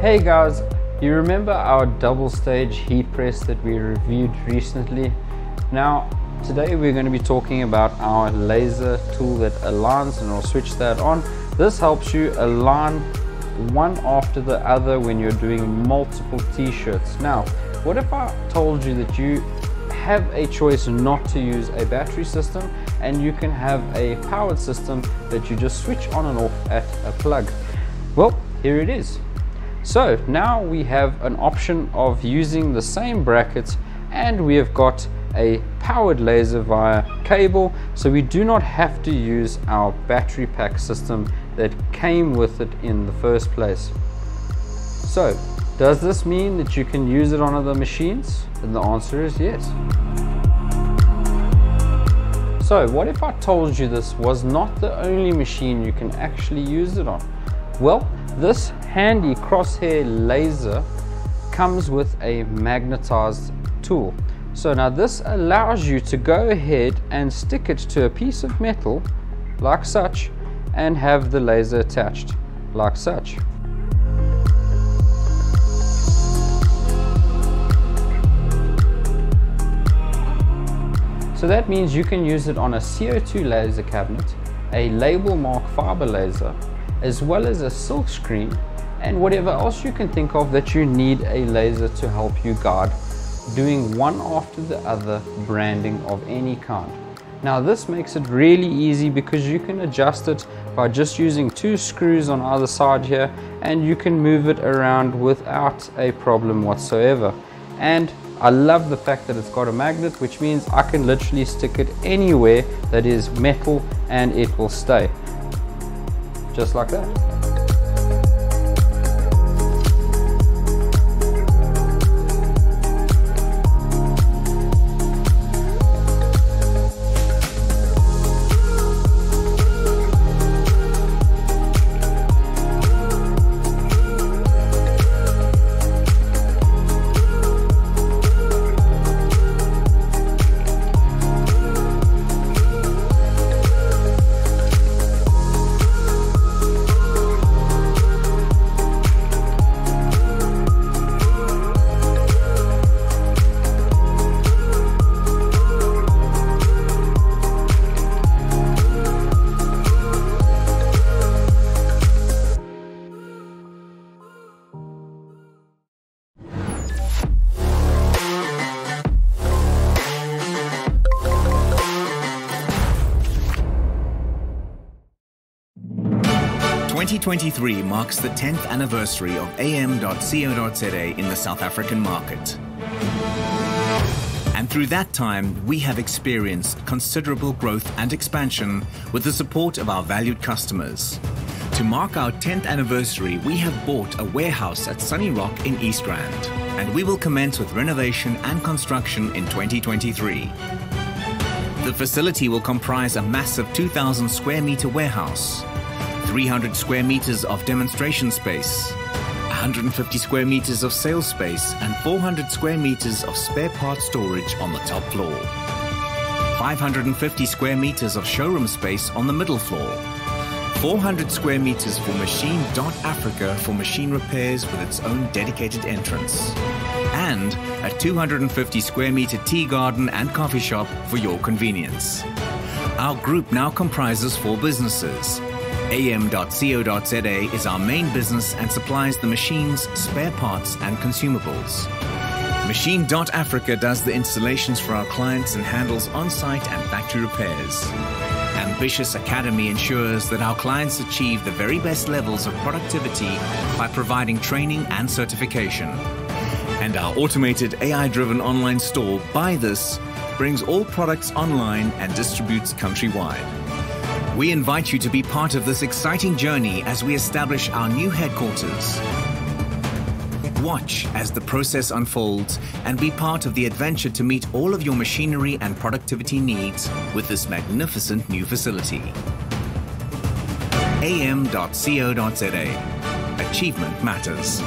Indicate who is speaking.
Speaker 1: Hey guys, you remember our double stage heat press that we reviewed recently? Now, today we're going to be talking about our laser tool that aligns and I'll switch that on. This helps you align one after the other when you're doing multiple t-shirts. Now, what if I told you that you have a choice not to use a battery system and you can have a powered system that you just switch on and off at a plug? Well, here it is. So now we have an option of using the same brackets and we have got a powered laser via cable so we do not have to use our battery pack system that came with it in the first place. So does this mean that you can use it on other machines? And the answer is yes. So what if I told you this was not the only machine you can actually use it on? Well, this handy crosshair laser comes with a magnetized tool. So now this allows you to go ahead and stick it to a piece of metal like such and have the laser attached like such. So that means you can use it on a CO2 laser cabinet, a LaserMark fiber laser, as well as a silk screen and whatever else you can think of that you need a laser to help you guard doing one after the other branding of any kind. Now this makes it really easy because you can adjust it by just using two screws on either side here and you can move it around without a problem whatsoever. And I love the fact that it's got a magnet which means I can literally stick it anywhere that is metal and it will stay. Just like that.
Speaker 2: Twenty three marks the 10th anniversary of am.co.za in the South African market. And through that time, we have experienced considerable growth and expansion with the support of our valued customers. To mark our 10th anniversary, we have bought a warehouse at Sunny Rock in East Rand, and we will commence with renovation and construction in 2023. The facility will comprise a massive 2,000 square meter warehouse, 300 square meters of demonstration space, 150 square meters of sales space, and 400 square meters of spare part storage on the top floor. 550 square meters of showroom space on the middle floor. 400 square meters for Machine Dot Africa for machine repairs with its own dedicated entrance. And a 250 square meter tea garden and coffee shop for your convenience. Our group now comprises four businesses am.co.za is our main business and supplies the machines, spare parts, and consumables. Machine Africa does the installations for our clients and handles on site and factory repairs. Ambitious Academy ensures that our clients achieve the very best levels of productivity by providing training and certification. And our automated AI driven online store, Buy This, brings all products online and distributes countrywide. We invite you to be part of this exciting journey as we establish our new headquarters. Watch as the process unfolds and be part of the adventure to meet all of your machinery and productivity needs with this magnificent new facility. am.co.za Achievement matters.